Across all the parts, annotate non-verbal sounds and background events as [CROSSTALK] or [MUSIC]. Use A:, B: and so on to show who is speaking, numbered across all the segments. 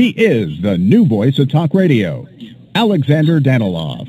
A: He is the new voice of talk radio, Alexander Danilov.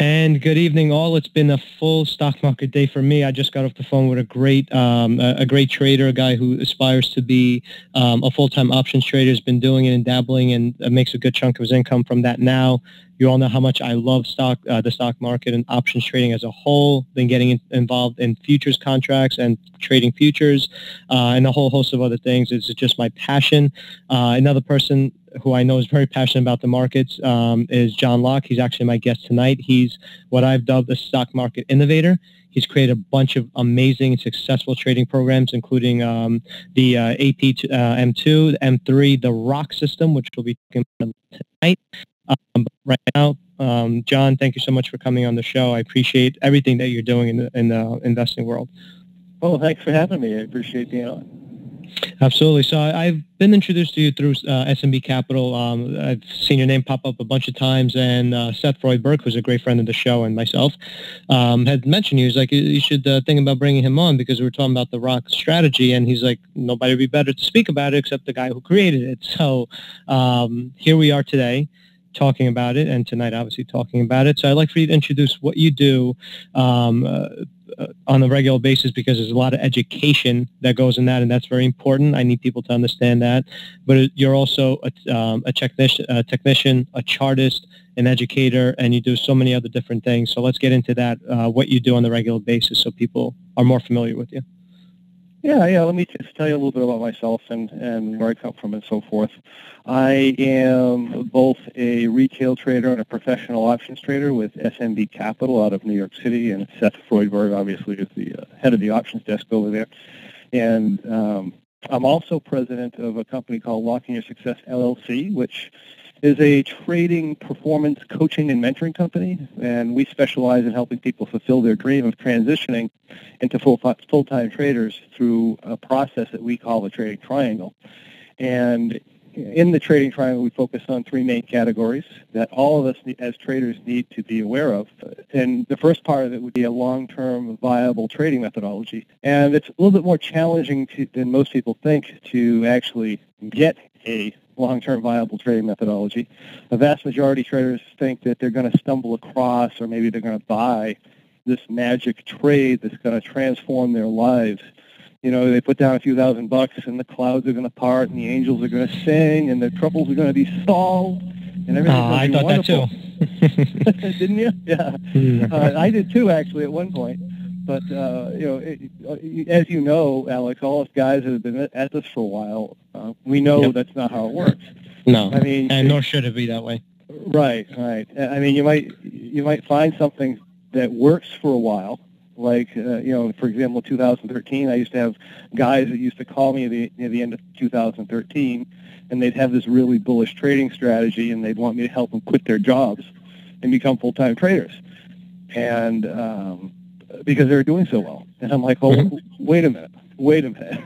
B: And good evening, all. It's been a full stock market day for me. I just got off the phone with a great, um, a, great trader, a guy who aspires to be um, a full-time options trader. Has been doing it and dabbling, and uh, makes a good chunk of his income from that now. You all know how much I love stock, uh, the stock market and options trading as a whole. Been getting in, involved in futures contracts and trading futures, uh, and a whole host of other things. It's just my passion. Uh, another person who I know is very passionate about the markets um, is John Locke. He's actually my guest tonight. He's what I've dubbed the stock market innovator. He's created a bunch of amazing successful trading programs, including um, the uh, AP uh, M2, the M3, the ROC system, which we'll be talking about tonight. Um, right now, um, John, thank you so much for coming on the show. I appreciate everything that you're doing in the, in the investing world.
C: Well, thanks for having me. I appreciate being on.
B: Absolutely. So I, have been introduced to you through uh, SMB Capital. Um, I've seen your name pop up a bunch of times, and uh, Seth Freudberg, who's a great friend of the show, and myself um, had mentioned you. He's like, you should uh, think about bringing him on because we were talking about the ROC strategy, and he's like, nobody would be better to speak about it except the guy who created it. [LAUGHS] So um, here we are today talking about it, and tonight obviously talking about it. So I'd like for you to introduce what you do um, uh, uh, on a regular basis because there's a lot of education that goes in that, and that's very important. I need people to understand that. But you're also a, um, a, technician, a technician, a chartist, an educator, and you do so many other different things. So let's get into that, uh, what you do on a regular basis so people are more familiar with you.
C: Yeah, yeah. Let me just tell you a little bit about myself and, and where I come from and so forth. I am both a retail trader and a professional options trader with SMB Capital out of New York City, and Seth Freudberg obviously is the uh, head of the options desk over there. And um, I'm also president of a company called Locke In Your Success LLC, which is a trading performance coaching and mentoring company, and we specialize in helping people fulfill their dream of transitioning into full, full-time traders through a process that we call the trading triangle. And in the trading triangle, we focus on three main categories that all of us as traders need to be aware of. And the first part of it would be a long-term viable trading methodology. And it's a little bit more challenging to, than most people think to actually get a long-term viable trading methodology. The vast majority of traders think that they're going to stumble across or maybe they're going to buy this magic trade that's going to transform their lives. You know, they put down a few thousand bucks and the clouds are going to part and the angels are going to sing and the troubles are going to be solved and everything's oh,
B: I thought
C: wonderful.
B: that
C: too. [LAUGHS] Didn't you? [LAUGHS] Yeah. Uh, I did too, actually, at one point. But uh, you know, it, uh, as you know, Alex, all us guys that have been at this for a while, uh, we know yep. that's not how it works.
B: No, I mean, and nor should it be that way.
C: Right, right. I mean, you might you might find something that works for a while, like uh, you know, for example, 2013. I used to have guys that used to call me at the, at the end of 2013, and they'd have this really bullish trading strategy, and they'd want me to help them quit their jobs and become full-time traders. And um, because they were doing so well. And I'm like, oh, mm-hmm. wait a minute, wait a minute.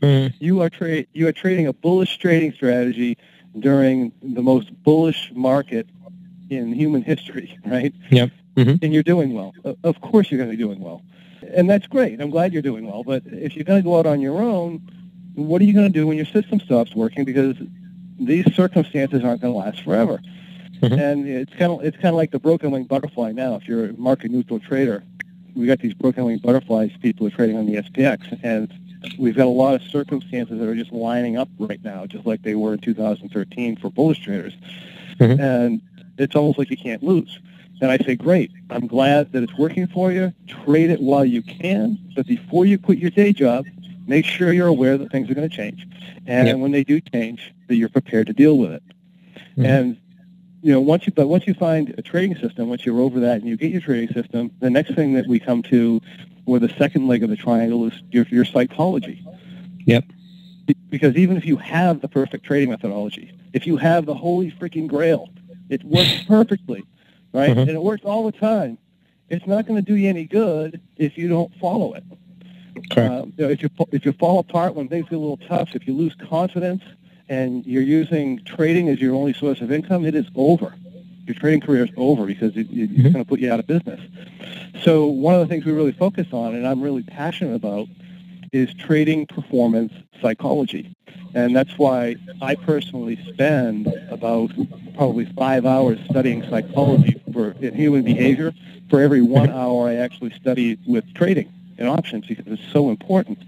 C: mm-hmm. [LAUGHS] You are tra- you are trading a bullish trading strategy during the most bullish market in human history, [LAUGHS] right?
B: Yep.
C: Mm-hmm. And you're doing well. Of course, you're going to be doing well, and that's great. I'm glad you're doing well. But if you're going to go out on your own, what are you going to do when your system stops working? Because these circumstances aren't going to last forever. Mm-hmm. And it's kind of it's kind of like the broken wing butterfly now. If you're a market neutral trader, we got these broken wing butterflies people are trading on the SPX, and we've got a lot of circumstances that are just lining up right now, just like they were in 2013 for bullish traders. Mm-hmm. And it's almost like you can't lose. And I say, great, I'm glad that it's working for you. Trade it while you can, but before you quit your day job, make sure you're aware that things are going to change. And yep. when they do change, that you're prepared to deal with it. Mm-hmm. And you know, once you but once you find a trading system, once you're over that and you get your trading system, the next thing that we come to, or the second leg of the triangle, is your your psychology.
B: Yep.
C: Because even if you have the perfect trading methodology, if you have the holy freaking grail, it works [LAUGHS] perfectly, right? Mm-hmm. And it works all the time. It's not going to do you any good if you don't follow it.
B: Okay. Uh,
C: you know, if you if you fall apart when things get a little tough, if you lose confidence, and you're using trading as your only source of income, it is over. Your trading career is over because it, it's mm-hmm. going to put you out of business. So one of the things we really focus on, and I'm really passionate about, is trading performance psychology. And that's why I personally spend about probably five hours studying psychology for in human behavior for every one hour I actually study with trading and options because it's so important.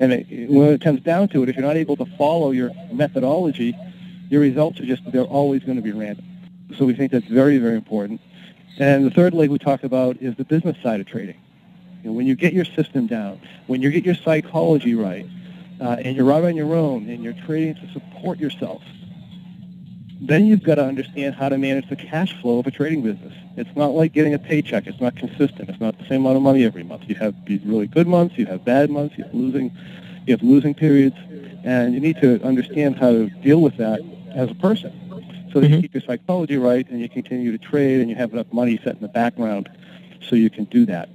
C: And it, when it comes down to it, if you're not able to follow your methodology, your results are just, they're always going to be random. So we think that's very, very important. And the third leg we talk about is the business side of trading. You know, when you get your system down, when you get your psychology right, uh, and you're out on your own and you're trading to support yourself, then you've got to understand how to manage the cash flow of a trading business. It's not like getting a paycheck. It's not consistent. It's not the same amount of money every month. You have really good months. You have bad months. You have losing, you have losing periods, and you need to understand how to deal with that as a person, so that mm-hmm. you keep your psychology right and you continue to trade and you have enough money set in the background, so you can do that.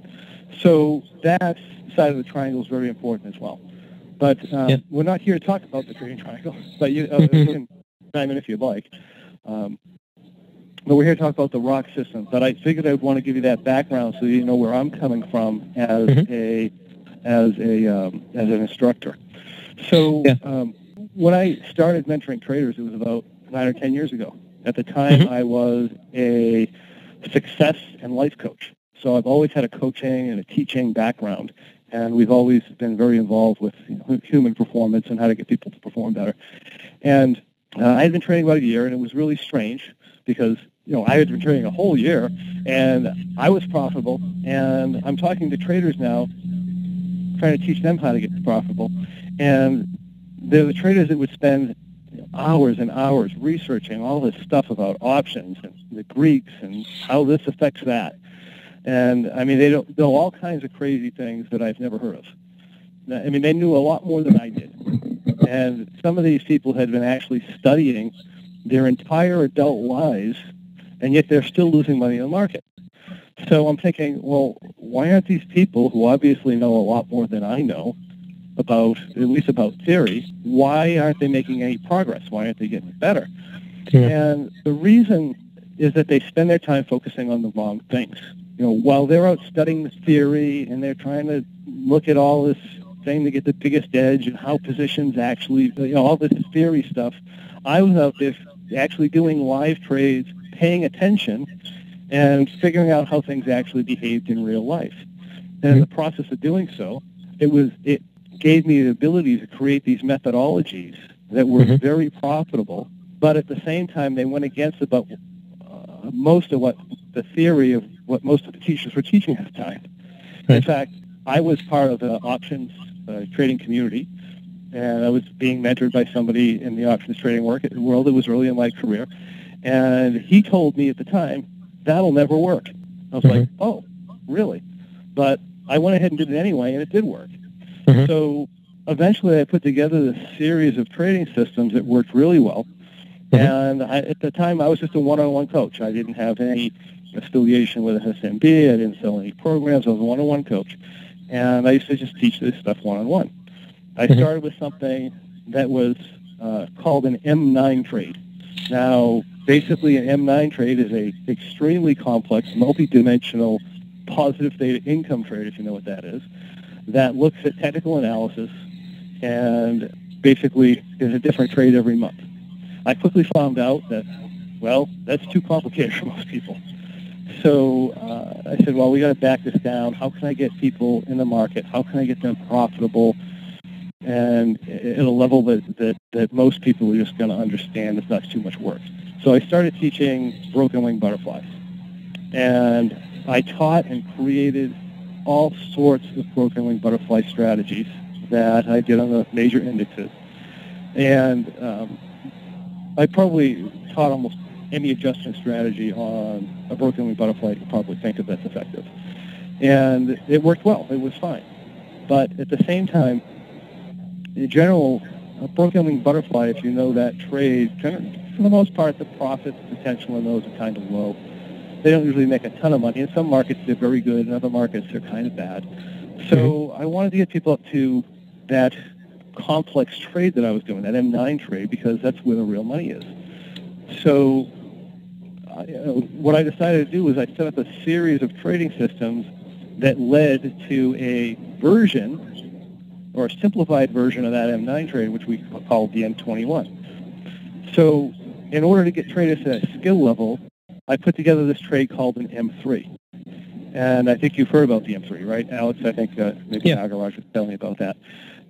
C: So that side of the triangle is very important as well. But um, yeah. we're not here to talk about the trading [LAUGHS] triangle, but you, uh, [LAUGHS] chime in if you'd like. Um, but we're here to talk about the ROC system. But I figured I'd want to give you that background so you know where I'm coming from as mm-hmm. a as a um, as an instructor. So yeah. um, when I started mentoring traders, it was about nine or ten years ago. At the time, mm-hmm. I was a success and life coach. So I've always had a coaching and a teaching background, and we've always been very involved with you know, human performance and how to get people to perform better. And uh, I had been training about a year, and it was really strange because you know I had been training a whole year, and I was profitable. And I'm talking to traders now, trying to teach them how to get profitable, and they're the traders that would spend hours and hours researching all this stuff about options and the Greeks and how this affects that. And I mean, they don't know all kinds of crazy things that I've never heard of. I mean, they knew a lot more than I did. And some of these people had been actually studying their entire adult lives, and yet they're still losing money in the market. So I'm thinking, well, why aren't these people who obviously know a lot more than I know about, at least about theory, why aren't they making any progress? Why aren't they getting better? Yeah. And the reason is that they spend their time focusing on the wrong things. You know, while they're out studying the theory and they're trying to look at all this thing to get the biggest edge and how positions actually, you know, all this theory stuff. I was out there actually doing live trades, paying attention, and figuring out how things actually behaved in real life. And in the process of doing so, it was it gave me the ability to create these methodologies that were mm-hmm. very profitable, but at the same time they went against about uh, most of what the theory of what most of the teachers were teaching at the time. Right. In fact, I was part of the options trading community, and I was being mentored by somebody in the options trading work, world It was early in my career, and he told me at the time that'll never work. I was mm-hmm. like, oh, really? But I went ahead and did it anyway, and it did work. Mm-hmm. So eventually, I put together this series of trading systems that worked really well. Mm-hmm. And I, at the time, I was just a one-on-one coach. I didn't have any affiliation with SMB. I didn't sell any programs. I was a one-on-one coach. And I used to just teach this stuff one-on-one. I mm-hmm. started with something that was uh, called an M9 trade. Now, basically, an M9 trade is a extremely complex, multi-dimensional, positive theta income trade, if you know what that is, that looks at technical analysis and basically is a different trade every month. I quickly found out that, well, that's too complicated [LAUGHS] for most people. So uh, I said, well, we got to back this down. How can I get people in the market? How can I get them profitable? And at a level that, that, that most people are just going to understand it's not too much work. So I started teaching broken wing butterflies. And I taught and created all sorts of broken wing butterfly strategies that I did on the major indexes. And um, I probably taught almost any adjustment strategy on a broken wing butterfly, you could probably think of that's effective. And it worked well. It was fine. But at the same time, in general, a broken wing butterfly, if you know that trade, for the most part, the profit potential in those are kind of low. They don't usually make a ton of money. In some markets, they're very good. In other markets, they're kind of bad. So mm-hmm. I wanted to get people up to that complex trade that I was doing, that M9 trade, because that's where the real money is. So uh, what I decided to do was I set up a series of trading systems that led to a version or a simplified version of that M9 trade, which we call the M21. So in order to get traders at a skill level, I put together this trade called an M3. And I think you've heard about the M3, right, Alex? I think uh, maybe yeah. Nagaraj was telling me about that.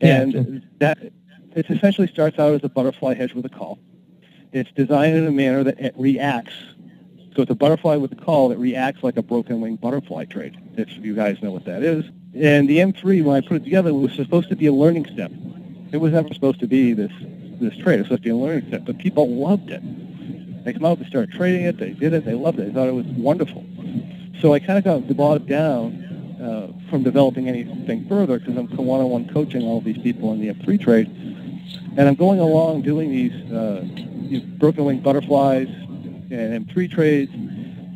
C: And yeah. that it essentially starts out as a butterfly hedge with a call. It's designed in a manner that it reacts. So it's a butterfly with a call that reacts like a broken wing butterfly trade, if you guys know what that is. And the M3, when I put it together, was supposed to be a learning step. It was never supposed to be this this trade. It was supposed to be a learning step, but people loved it. They come out, they started trading it, they did it, they loved it, they thought it was wonderful. So I kind of got brought down uh, from developing anything further because I'm one-on-one coaching all these people in the M3 trade, and I'm going along doing these, uh, broken wing butterflies and M3 trades,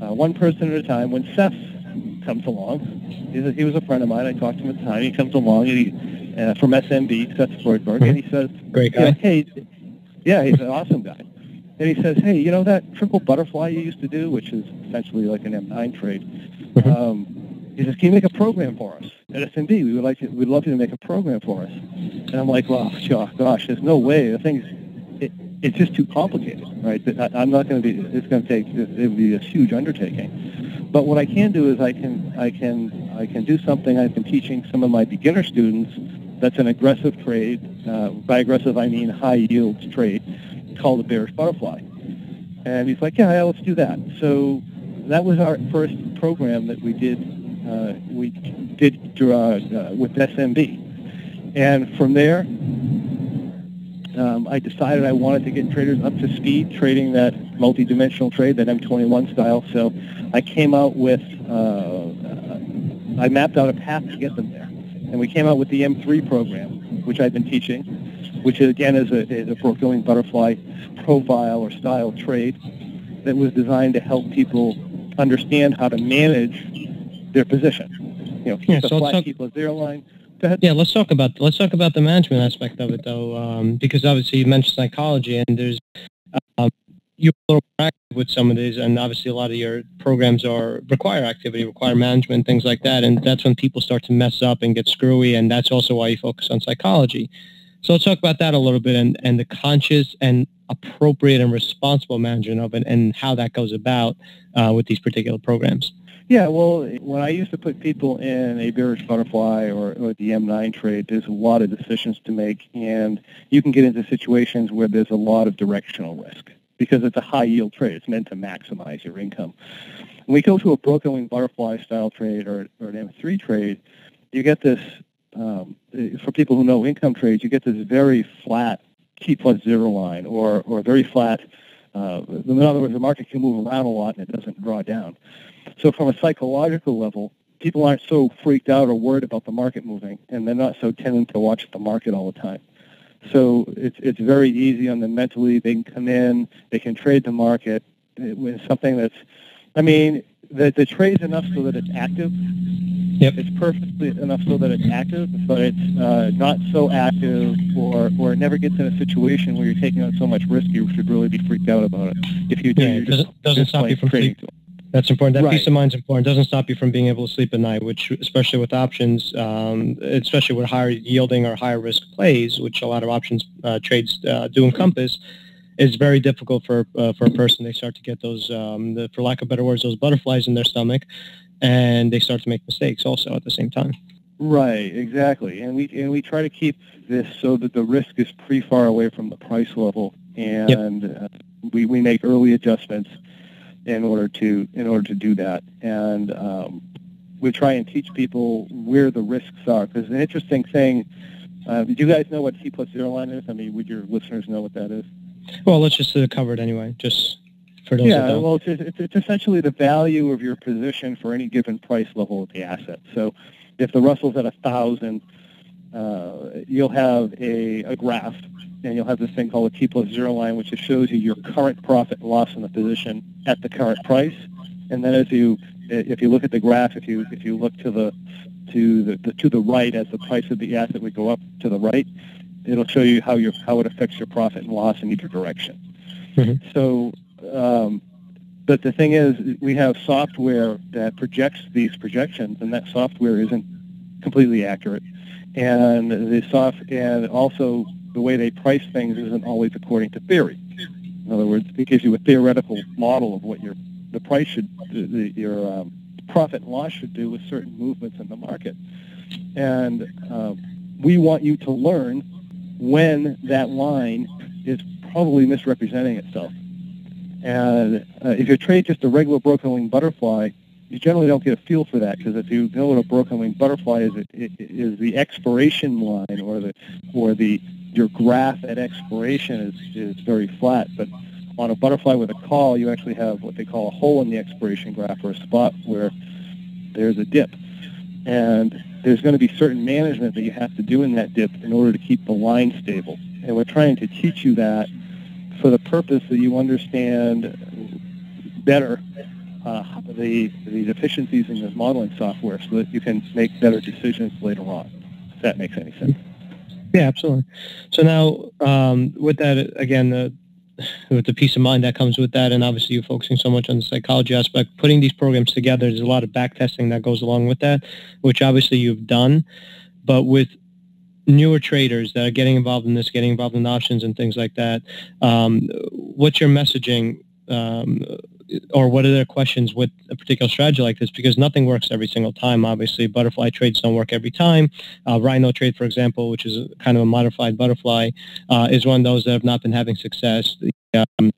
C: uh, one person at a time. When Seth comes along, a, he was a friend of mine. I talked to him at the time. He comes along and he, uh, from SMB, Seth Freudberg, and he says,
B: "Great guy.
C: hey, yeah, he's an awesome guy." And he says, hey, you know that triple butterfly you used to do, which is essentially like an M9 trade? Mm-hmm. Um, he says, can you make a program for us at SMB? We would like to, we'd love you to make a program for us. And I'm like, well, gosh, there's no way. The thing's, it's just too complicated, right? I, am not going to be, it's going to take, it would be a huge undertaking. But what I can do is I can, I can, I can do something I've been teaching some of my beginner students that's an aggressive trade. Uh, by aggressive, I mean high yield trade called the bearish butterfly. And he's like, yeah, yeah, let's do that. So that was our first program that we did. Uh, we did uh, uh, with SMB, and from there, um, I decided I wanted to get traders up to speed trading that multi-dimensional trade, that M21 style. So I came out with, uh, I mapped out a path to get them there, and we came out with the M3 program, which I've been teaching, which again is a, is a butterfly profile or style trade that was designed to help people understand how to manage their position. You know, keep yeah, the so flat, keep a zero line.
B: Yeah, let's talk about let's talk about the management aspect of it though, um, because obviously you mentioned psychology, and there's um, you're a little active with some of these, and obviously a lot of your programs are require activity, require management, things like that, and that's when people start to mess up and get screwy, and that's also why you focus on psychology. So let's talk about that a little bit and, and the conscious and appropriate and responsible management of it and how that goes about uh, with these particular programs.
C: Yeah, well, when I used to put people in a bearish butterfly or, or the M9 trade, there's a lot of decisions to make, and you can get into situations where there's a lot of directional risk because it's a high yield trade. It's meant to maximize your income. When we go to a broken wing butterfly style trade or, or an M3 trade, you get this um, for people who know income trades, you get this very flat T plus zero line or, or very flat. Uh, in other words, the market can move around a lot and it doesn't draw down. So from a psychological level, people aren't so freaked out or worried about the market moving, and they're not so tending to watch the market all the time. So it's it's very easy on them mentally. They can come in, they can trade the market with something that's, I mean, the the trade's enough so that it's active,
B: Yep.
C: It's perfectly enough so that it's active, but it's uh, not so active or, or it never gets in a situation where you're taking on so much risk you should really be freaked out about it. If you do,
B: yeah, it doesn't, doesn't stop you from sleep. That's important. That right. peace of mind is important. It doesn't stop you from being able to sleep at night, which, especially with options, um, especially with higher yielding or higher risk plays, which a lot of options uh, trades uh, do encompass, is very difficult for uh, for a person. They start to get those, um, the, for lack of better words, those butterflies in their stomach, and they start to make mistakes also at the same time.
C: Right, exactly. And we and we try to keep this so that the risk is pretty far away from the price level, and yep. uh, we we make early adjustments in order to in order to do that. And um, we try and teach people where the risks are. Because an interesting thing, uh, do you guys know what T plus zero line is? I mean, would your listeners know what that is?
B: Well, let's just uh, cover it anyway. Just for those
C: yeah, well, it's, it's, it's essentially the value of your position for any given price level of the asset. So if the Russell's at a thousand, uh, you'll have a, a graph, and you'll have this thing called a T plus zero line, which just shows you your current profit and loss in the position at the current price. And then as you, if you look at the graph, if you if you look to the to the, the to the right as the price of the asset would go up to the right, it'll show you how your how it affects your profit and loss in either direction. Mm-hmm. So um, but the thing is, we have software that projects these projections, and that software isn't completely accurate. And the soft and also the way they price things isn't always according to theory. In other words, it gives you a theoretical model of what your the price should the, your um, profit and loss should do with certain movements in the market. And uh, we want you to learn when that line is probably misrepresenting itself. And uh, if you trade just a regular broken wing butterfly, you generally don't get a feel for that because if you know what a broken wing butterfly is, it, it is the expiration line or the or the your graph at expiration is, is very flat. But on a butterfly with a call, you actually have what they call a hole in the expiration graph or a spot where there's a dip. And there's going to be certain management that you have to do in that dip in order to keep the line stable. And we're trying to teach you that for the purpose that you understand better uh, the, the deficiencies in the modeling software so that you can make better decisions later on, if that makes any sense.
B: Yeah, absolutely. So now, um, with that, again, uh, with the peace of mind that comes with that, and obviously you're focusing so much on the psychology aspect, putting these programs together, there's a lot of back testing that goes along with that, which obviously you've done. But with newer traders that are getting involved in this, getting involved in options and things like that, um, what's your messaging um, or what are their questions with a particular strategy like this? Because nothing works every single time. Obviously, butterfly trades don't work every time. Uh, rhino trade, for example, which is kind of a modified butterfly, uh, is one of those that have not been having success. Um,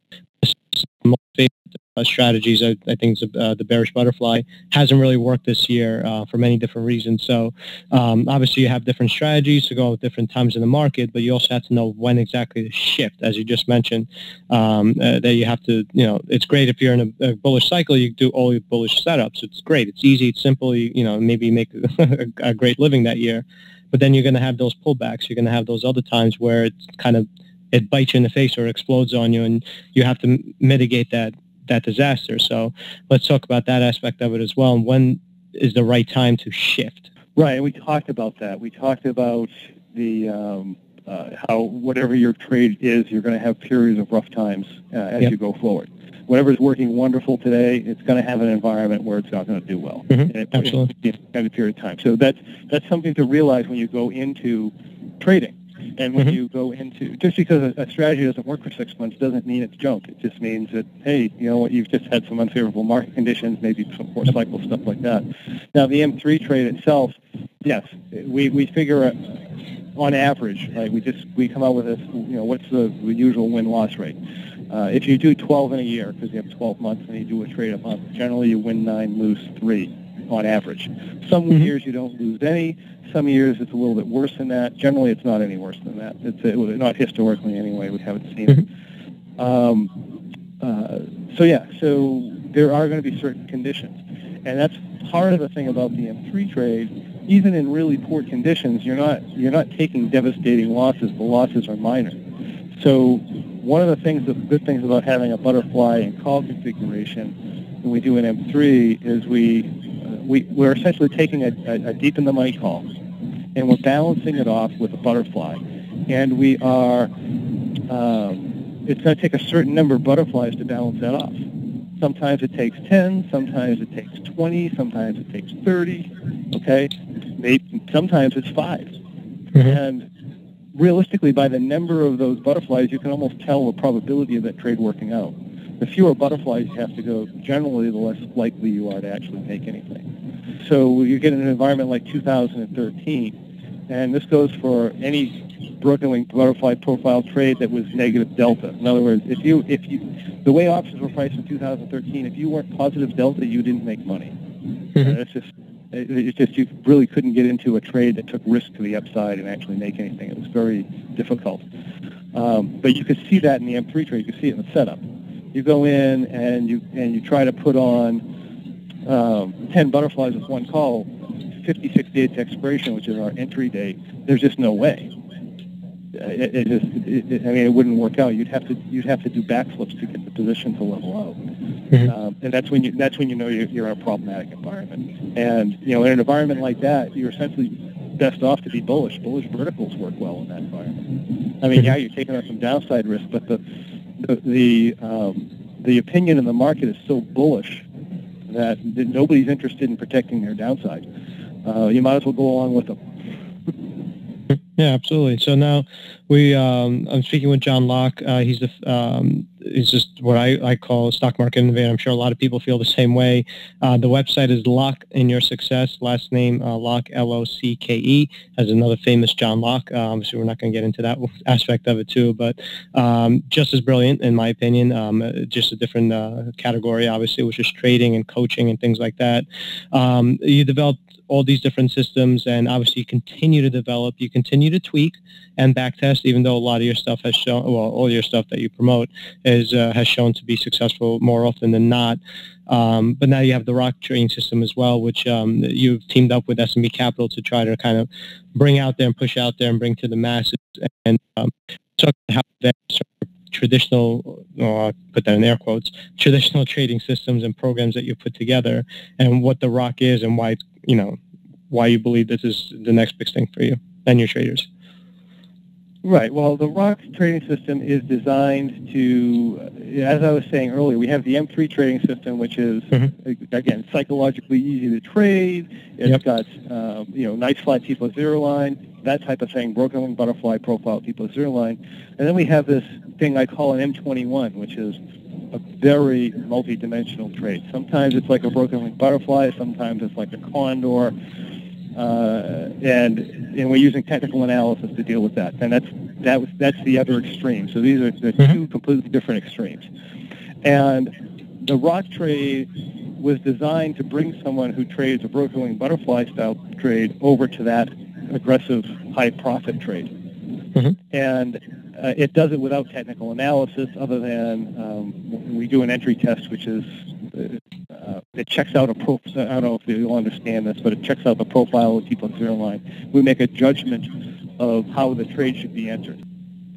B: uh, strategies. I, I think uh, the bearish butterfly hasn't really worked this year uh, for many different reasons. So um, obviously you have different strategies to go at different times in the market, but you also have to know when exactly to shift, as you just mentioned. Um, uh, that you have to, you know, it's great if you're in a, a, bullish cycle, you do all your bullish setups. It's great. It's easy. It's simple. You, you know, maybe make a, [LAUGHS] a great living that year. But then you're going to have those pullbacks. You're going to have those other times where it's kind of it bites you in the face or explodes on you, and you have to mitigate that that disaster. So let's talk about that aspect of it as well. And when is the right time to shift?
C: Right. We talked about that. We talked about the um, uh, how whatever your trade is, you're going to have periods of rough times uh, as yep. you go forward. Whatever's working wonderful today, it's going to have an environment where it's not going to do well.
B: Mm-hmm. It, Absolutely.
C: In a period of time. So that's that's something to realize when you go into trading. And when mm-hmm. you go into, just because a, a, strategy doesn't work for six months doesn't mean it's junk. It just means that, hey, you know what, you've just had some unfavorable market conditions, maybe some poor cycle stuff like that. Now, the M3 trade itself, yes, we, we figure uh, on average, right, we just, we come out with this, you know, what's the usual win-loss rate? Uh, if you do 12 in a year, because you have 12 months and you do a trade a month, generally you win nine, lose three on average. Some mm-hmm. years you don't lose any. Some years it's a little bit worse than that. Generally, it's not any worse than that. It's it, not historically anyway. We haven't seen it. Mm-hmm. [LAUGHS] Um, uh, so yeah, so there are going to be certain conditions, and that's part of the thing about the M3 trade. Even in really poor conditions, you're not you're not taking devastating losses. The losses are minor. So one of the things, the good things about having a butterfly and call configuration, when we do an M3, is we we, we're essentially taking a, a, a deep in the money call and we're balancing it off with a butterfly. And we are, um, it's going to take a certain number of butterflies to balance that off. Sometimes it takes 10, sometimes it takes 20, sometimes it takes 30, okay? Maybe, sometimes it's 5. Mm-hmm. And realistically, by the number of those butterflies, you can almost tell the probability of that trade working out. The fewer butterflies you have to go, generally, the less likely you are to actually make anything. So you get in an environment like 2013, and this goes for any broken wing butterfly profile trade that was negative delta. In other words, if you if you the way options were priced in 2013, if you weren't positive delta, you didn't make money. Mm-hmm. it's just it's just you really couldn't get into a trade that took risk to the upside and actually make anything. It was very difficult. Um, but you could see that in the M3 trade. You could see it in the setup you go in and you and you try to put on um, 10 butterflies with one call, 56 days to expiration, which is our entry date, there's just no way. It, it just, it, it, I mean, it wouldn't work out. You'd have to, you'd have to do backflips to get the position to level out, mm-hmm. um, and that's when you, that's when you know you're, you're in a problematic environment. And you know, in an environment like that, you're essentially best off to be bullish. Bullish verticals work well in that environment. I mean, yeah, you're taking on some downside risk, but the the the, um, the opinion in the market is so bullish that, that nobody's interested in protecting their downside. Uh, you might as well go along with them.
B: Yeah, absolutely. So now we, um, I'm speaking with John Locke. Uh, he's the, um, he's just what I, I call a stock market innovator. I'm sure a lot of people feel the same way. Uh, the website is Locke in Your Success. Last name uh, Locke L O C K E. Has another famous John Locke. Uh, obviously, we're not going to get into that [LAUGHS] aspect of it too, but um, just as brilliant in my opinion. Um, uh, just a different uh, category, obviously, which is trading and coaching and things like that. Um, you developed all these different systems and obviously you continue to develop, you continue to tweak and backtest, even though a lot of your stuff has shown, well, all your stuff that you promote is uh, has shown to be successful more often than not. Um, but now you have the ROC trading system as well, which um, you've teamed up with SMB Capital to try to kind of bring out there and push out there and bring to the masses. And um, so how that traditional, well, I'll put that in air quotes, traditional trading systems and programs that you put together and what the ROC is and why, you know, why you believe this is the next big thing for you and your traders.
C: Right. Well, the ROC trading system is designed to, as I was saying earlier, we have the M3 trading system, which is mm-hmm. again psychologically easy to trade. It's yep. got uh, you know nice flat T plus zero line, that type of thing, broken wing butterfly profile plus zero line, and then we have this thing I call an M21, which is a very multi-dimensional trade. Sometimes it's like a broken wing butterfly, sometimes it's like a condor. Uh, and and we're using technical analysis to deal with that. And that's that was that's the other extreme. So these are the mm-hmm. two completely different extremes. And the ROC trade was designed to bring someone who trades a broken wing butterfly style trade over to that aggressive high profit trade. Mm-hmm. And uh, it does it without technical analysis other than um, we do an entry test, which is uh, it checks out a pro. I don't know if you'll understand this, but it checks out the profile of the T plus zero line. We make a judgment of how the trade should be entered.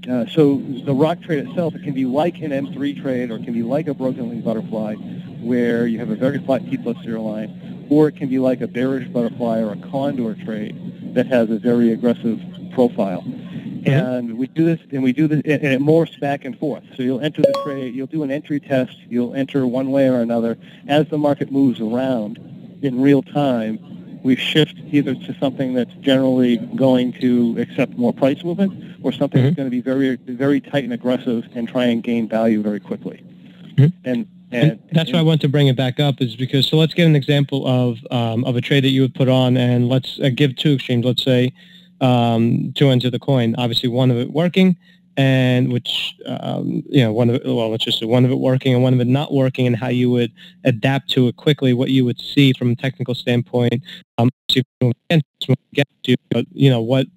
C: Uh, so the ROC trade itself, it can be like an M3 trade or it can be like a broken wing butterfly where you have a very flat T plus zero line, or it can be like a bearish butterfly or a condor trade that has a very aggressive profile. Mm-hmm. And we do this, and we do this, and it morphs back and forth. So you'll enter the trade, you'll do an entry test, you'll enter one way or another. As the market moves around in real time, we shift either to something that's generally going to accept more price movement, or something mm-hmm. that's going to be very, very tight and aggressive and try and gain value very quickly.
B: Mm-hmm. And and, and, that's and, why I want to bring it back up is because so let's get an example of um, of a trade that you would put on and let's uh, give two extremes. Let's say um, two ends of the coin. Obviously, one of it working, and which um, you know one of it, well, let's just say one of it working and one of it not working, and how you would adapt to it quickly. What you would see from a technical standpoint. Um, get to, but you know what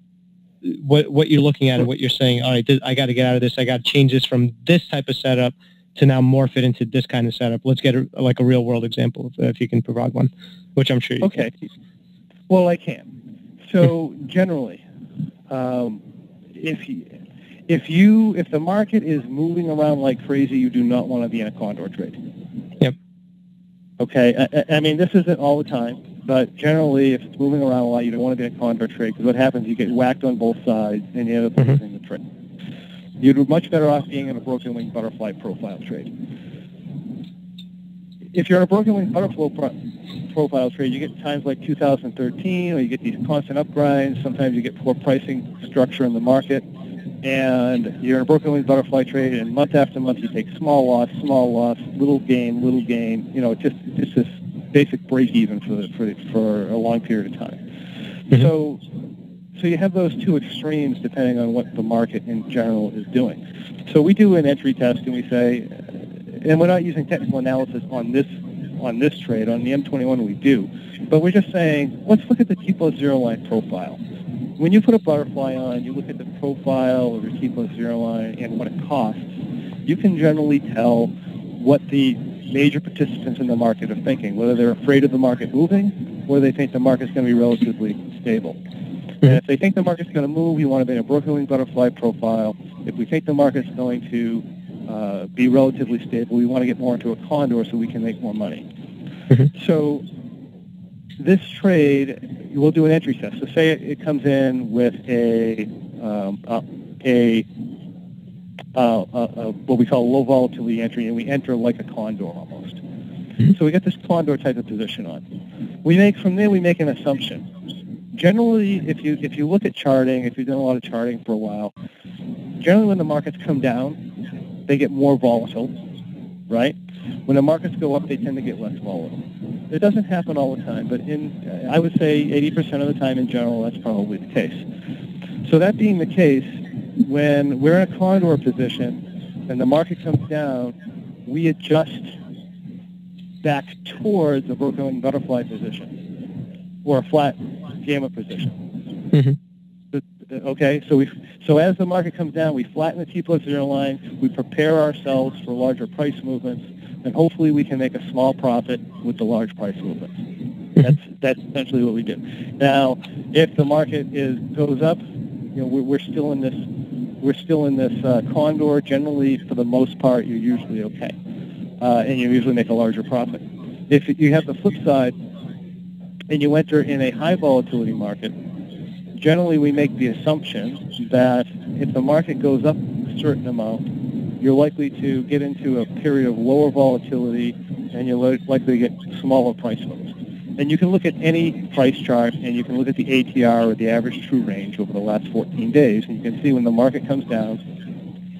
B: what what you're looking at and what you're saying. All right, I got to get out of this. I got to change this from this type of setup to now morph it into this kind of setup. Let's get a, like a real world example if, if you can provide one, which I'm sure you
C: okay.
B: can.
C: Well, I can. So generally, um, if you, if you if the market is moving around like crazy, you do not want to be in a condor trade.
B: Yep.
C: Okay. I, I mean, this isn't all the time, but generally, if it's moving around a lot, you don't want to be in a condor trade because what happens, you get whacked on both sides and you end up mm-hmm. losing the trade. You'd be much better off being in a broken wing butterfly profile trade. If you're in a broken wing butterfly profile trade, you get times like 2013, or you get these constant upgrinds. Sometimes you get poor pricing structure in the market, and you're in a broken wing butterfly trade, and month after month you take small loss, small loss, little gain, little gain. You know, just just this basic break even for the, for for a long period of time. Mm-hmm. So. So you have those two extremes depending on what the market in general is doing. So we do an entry test and we say, uh, and we're not using technical analysis on this on this trade. On the M21 we do. But we're just saying, let's look at the T plus zero line profile. When you put a butterfly on, you look at the profile of your T plus zero line and what it costs, you can generally tell what the major participants in the market are thinking, whether they're afraid of the market moving or they think the market's going to be relatively stable. And if they think the market's going to move, you want to be in a broken wing butterfly profile. If we think the market's going to uh, be relatively stable. We want to get more into a condor so we can make more money. Mm-hmm. So this trade, we'll do an entry test. So say it, it comes in with a um, a, a, a, what we call low volatility entry, and we enter like a condor almost. Mm-hmm. So we get this condor type of position on. we make from there we make an assumption. Generally, if you if you look at charting, if you've done a lot of charting for a while, generally when the markets come down, they get more volatile, right? When the markets go up, they tend to get less volatile. It doesn't happen all the time, but in I would say 80% of the time in general, that's probably the case. So that being the case, when we're in a condor position and the market comes down, we adjust back towards a broken butterfly position or a flat gamma position. Mm-hmm. Okay, so we so as the market comes down, we flatten the T plus zero line, we prepare ourselves for larger price movements, and hopefully we can make a small profit with the large price movements. Mm-hmm. That's that's essentially what we do. Now, if the market is goes up, you know, we're, we're still in this we're still in this uh, condor. Generally, for the most part, you're usually okay, uh, and you usually make a larger profit. If you have the flip side, and you enter in a high volatility market, generally we make the assumption that if the market goes up a certain amount, you're likely to get into a period of lower volatility, and you're likely to get smaller price moves. And you can look at any price chart and you can look at the ATR or the average true range over the last 14 days and you can see when the market comes down,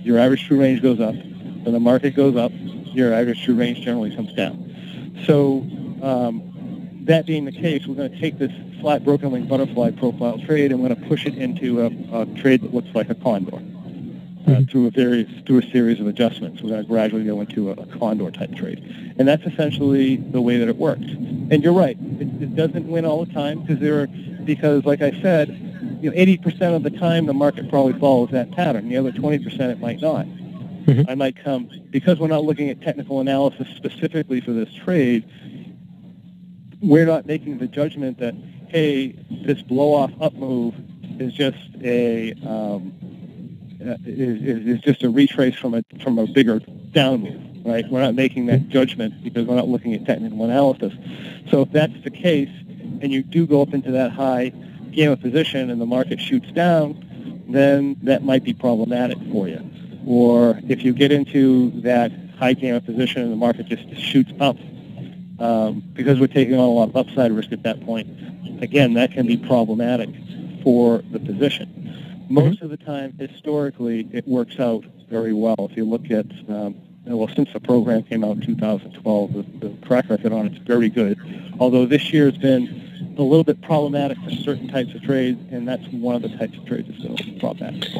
C: your average true range goes up. When the market goes up, your average true range generally comes down. So um, that being the case, we're going to take this flat broken wing butterfly profile trade and we're going to push it into a, a trade that looks like a condor. Uh, mm-hmm. through a various through a series of adjustments. We're going to gradually go into a, a, condor type trade, and that's essentially the way that it works. And you're right, it, it doesn't win all the time because there are because like I said, you know, 80% of the time the market probably follows that pattern. The other 20% it might not. Mm-hmm. I might come because we're not looking at technical analysis specifically for this trade. We're not making the judgment that hey, this blow off up move is just a um, uh, is, is just a retrace from a from a bigger down move, right? We're not making that judgment because we're not looking at technical analysis. So if that's the case, and you do go up into that high gamma position and the market shoots down, then that might be problematic for you. Or if you get into that high gamma position and the market just shoots up, um, because we're taking on a lot of upside risk at that point, again, that can be problematic for the position. Most mm-hmm. of the time, historically, it works out very well. If you look at, um, well, since the program came out in 2012, the, the track record on it's very good. Although this year has been a little bit problematic for certain types of trades, and that's one of the types of trades that's still problematic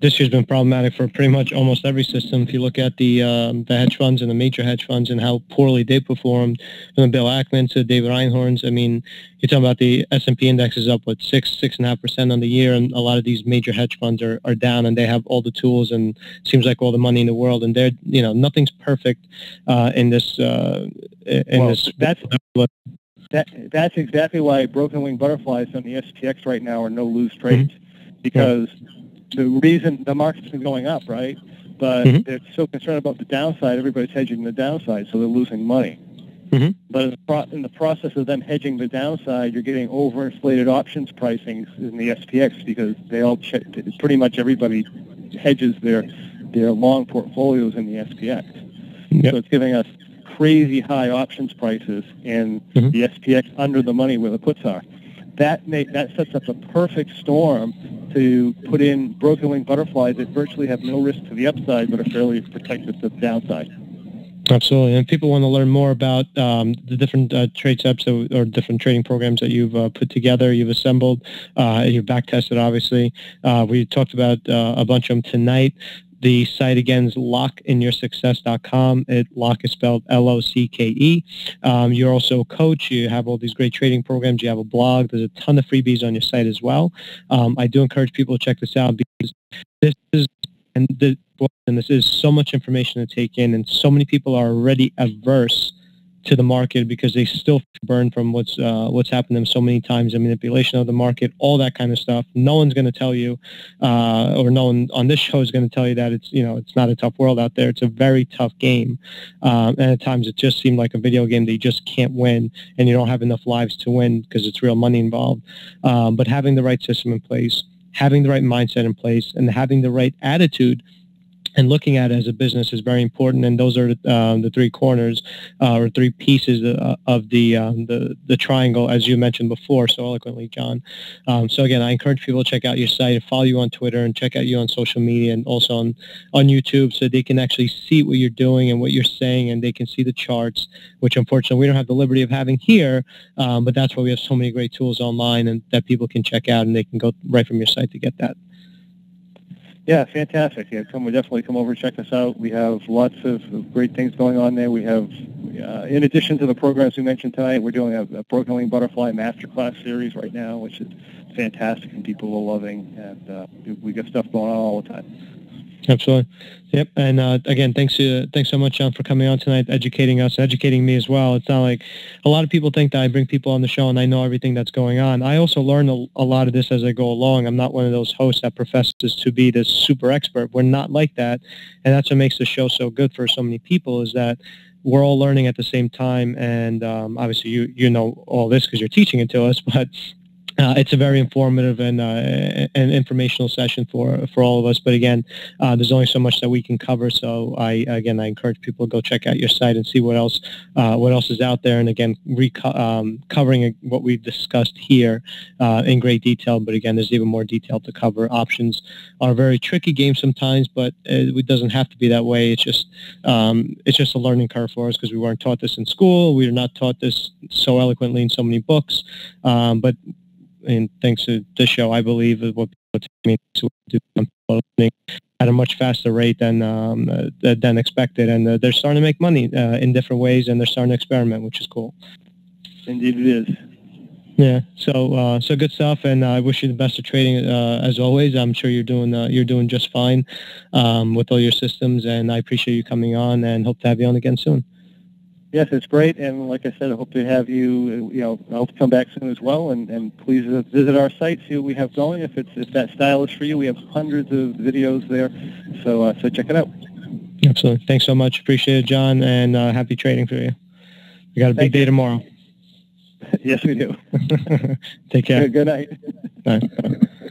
B: this year's been problematic for pretty much almost every system. If you look at the um, the hedge funds and the major hedge funds and how poorly they performed, from Bill Ackman to David Einhorns, I mean, you're talking about the S&P index is up, what, six, six and a half percent on the year, and a lot of these major hedge funds are, are down, and they have all the tools and seems like all the money in the world, and they're, you know, nothing's perfect uh, in this, uh, in
C: well,
B: this.
C: That's, that, that's exactly why broken wing butterflies on the SPX right now are no lose trades, mm-hmm. because the reason the market's been going up, right? But mm-hmm. they're so concerned about the downside, everybody's hedging the downside, so they're losing money. Mm-hmm. But in the, pro- in the, process of them hedging the downside, you're getting overinflated options pricing in the SPX because they all ch- pretty much everybody hedges their their long portfolios in the SPX. Yep. So it's giving us crazy high options prices in mm-hmm. the SPX under the money where the puts are. That that sets up a perfect storm to put in broken wing butterflies that virtually have no risk to the upside but are fairly protected to the downside.
B: Absolutely. And people want to learn more about um, the different uh, trade or, or, different trading programs that you've uh, put together, you've assembled, uh, you've back tested, obviously. Uh, we talked about uh, a bunch of them tonight. The site again is lockinyoursuccess.com. It lock is spelled L-O-C-K-E. Um, you're also a coach. You have all these great trading programs. You have a blog. There's a ton of freebies on your site as well. Um, I do encourage people to check this out because this is and, the, and this is so much information to take in, and so many people are already averse to the market because they still burn from what's uh, what's happened to them so many times, the manipulation of the market, all that kind of stuff. No one's going to tell you, uh, or no one on this show is going to tell you that it's you know it's not a tough world out there. It's a very tough game, um, and at times it just seemed like a video game that you just can't win, and you don't have enough lives to win because it's real money involved. Um, but having the right system in place, having the right mindset in place, and having the right attitude and looking at it as a business is very important. And those are um, the three corners uh, or three pieces of, of the, um, the the triangle, as you mentioned before so eloquently, John. Um, so again, I encourage people to check out your site, and follow you on Twitter, and check out you on social media and also on on YouTube, so they can actually see what you're doing and what you're saying, and they can see the charts, which unfortunately we don't have the liberty of having here. Um, but that's why we have so many great tools online and that people can check out, and they can go right from your site to get that.
C: Yeah, fantastic. Yeah, come definitely come over and check us out. We have lots of great things going on there. We have, uh, in addition to the programs we mentioned tonight, we're doing a, a broken wing butterfly masterclass series right now, which is fantastic and people are loving. And uh, we got stuff going on all the time.
B: Absolutely. Yep. And uh, again, thanks uh, thanks so much, John, for coming on tonight, educating us, educating me as well. It's not like a lot of people think that I bring people on the show and I know everything that's going on. I also learn a, a lot of this as I go along. I'm not one of those hosts that professes to be this super expert. We're not like that, and that's what makes the show so good for so many people. Is that we're all learning at the same time, and um, obviously you you know all this because you're teaching it to us, [LAUGHS] but uh, it's a very informative and uh, and informational session for for all of us. But again, uh, there's only so much that we can cover. So I again I encourage people to go check out your site and see what else uh, what else is out there. And again, reco- um, covering what we've discussed here uh, in great detail. But again, there's even more detail to cover. Options are a very tricky game sometimes, but it doesn't have to be that way. It's just um, it's just a learning curve for us because we weren't taught this in school. We are not taught this so eloquently in so many books. Um, but and thanks to this show, I believe is what people me to do at a much faster rate than um, uh, than expected, and uh, they're starting to make money uh, in different ways, and they're starting to experiment, which is cool.
C: Indeed, it is.
B: Yeah, so uh, so good stuff, and I wish you the best of trading uh, as always. I'm sure you're doing uh, you're doing just fine um, with all your systems, and I appreciate you coming on, and hope to have you on again soon.
C: Yes, it's great, and like I said, I hope to have you. You know, I hope to come back soon as well, and, and please visit our site, see what we have going. If it's if that style is for you, we have hundreds of videos there, so uh, so check it out.
B: Absolutely, thanks so much. Appreciate it, John, and uh, happy trading for you. We got a big Thank day you. tomorrow. [LAUGHS]
C: yes, we do. [LAUGHS]
B: Take care.
C: Good, good night.
B: Bye. [LAUGHS]